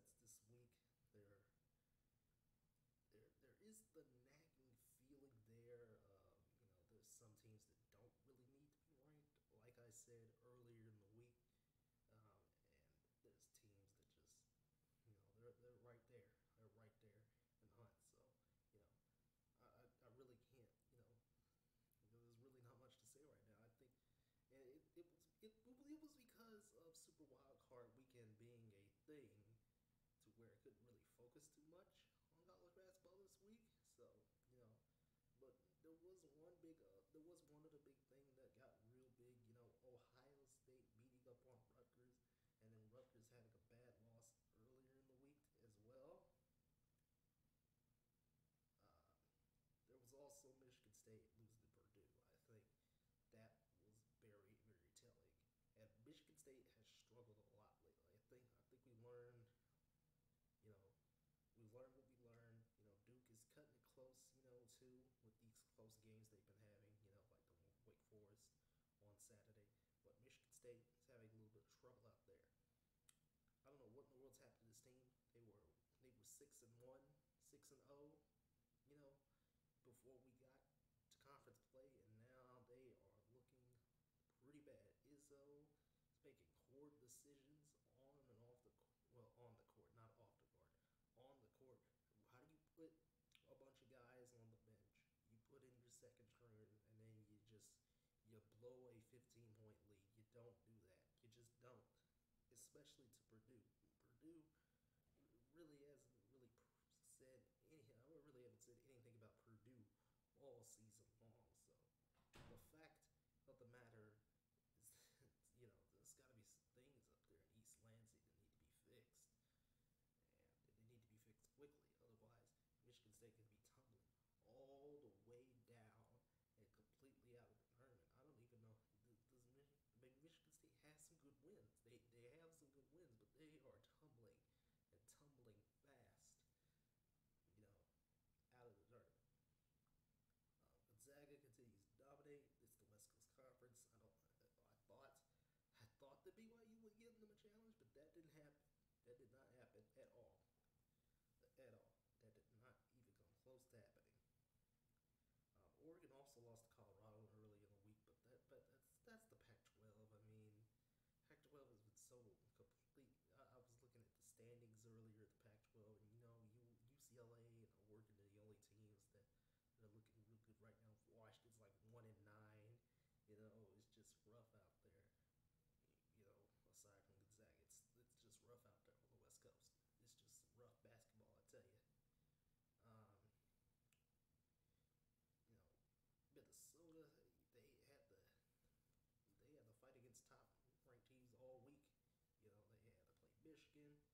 sets this week. There, there, there is the nagging feeling there. Uh, you know, there's some teams that don't really need to be ranked. Like I said earlier in the week, um, and there's teams that just, you know, they're they're right there. They're right there in the hunt. So, you know, I I really can't. You know, there's really not much to say right now. I think and it, it was it, it was because of Super Wild Card Weekend being a thing too much on college basketball this week. So you know, but there was one big, uh, there was one of the big close games they've been having, you know, like the Wake Forest on Saturday. But Michigan State is having a little bit of trouble out there. I don't know what in the world's happened to this team. They were they were six and one, six and oh, you know, before we got to conference play, and now they are looking pretty bad. Izzo is making poor decisions on and off the well on the blow a 15 point lead. You don't do that. You just don't, especially to Purdue. Purdue That didn't happen. That did not happen at all. At all. That did not even come close to happening. Um, Oregon also lost Michigan.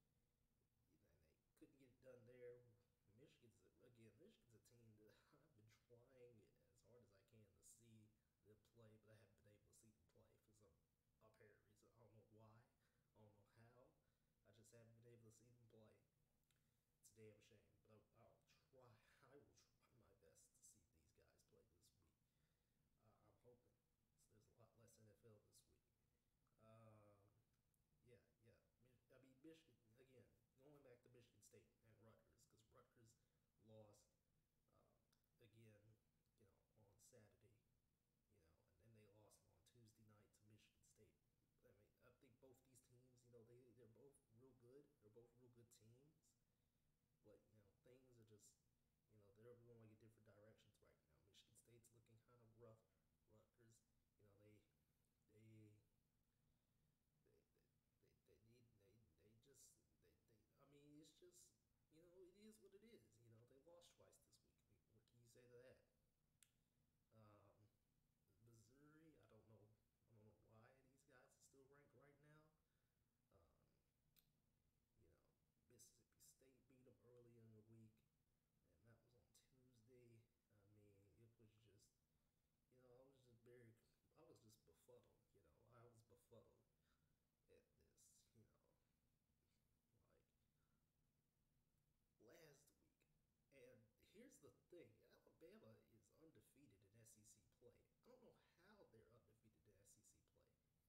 thing. Alabama is undefeated in SEC play. I don't know how they're undefeated in SEC play.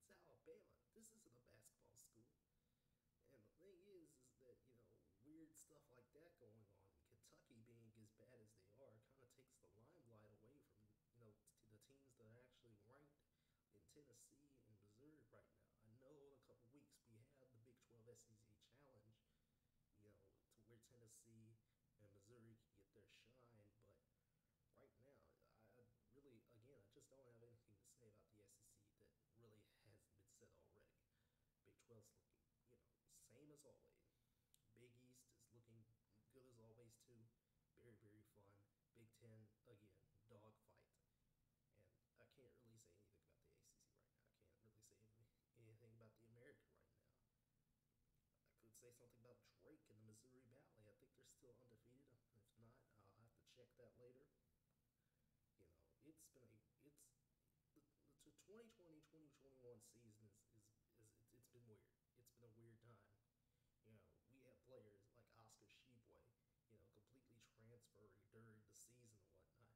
It's Alabama. This isn't a basketball school. And the thing is, is that, you know, weird stuff like that going on, and Kentucky being as bad as they are, kind of takes the limelight away from, you know, the teams that are actually ranked in Tennessee and Missouri right now. I know in a couple weeks we have the Big 12 SEC say something about Drake in the Missouri Valley. I think they're still undefeated. If not, I'll have to check that later. You know, it's been a it's the, the 2020 2021 season is, is, is it's, been weird. It's been a weird time. You know, we have players like Oscar Tshiebwe, you know, completely transferring during the season and whatnot.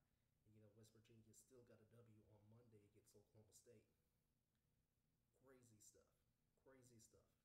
And, you know, West Virginia still got a W on Monday against Oklahoma State. Crazy stuff. Crazy stuff.